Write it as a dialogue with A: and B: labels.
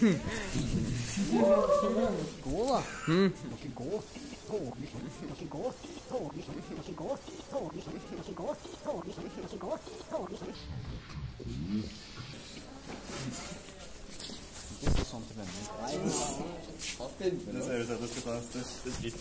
A: Gå, da.
B: Mm.
A: Må ikke gå. Gå. Må ikke gå. Gå. Må ikke gå. Gå. Må ikke gå. Gå. Må ikke gå. Gå. Ikke sånn til vennene.
C: Det ser ut som du skal ta største skritt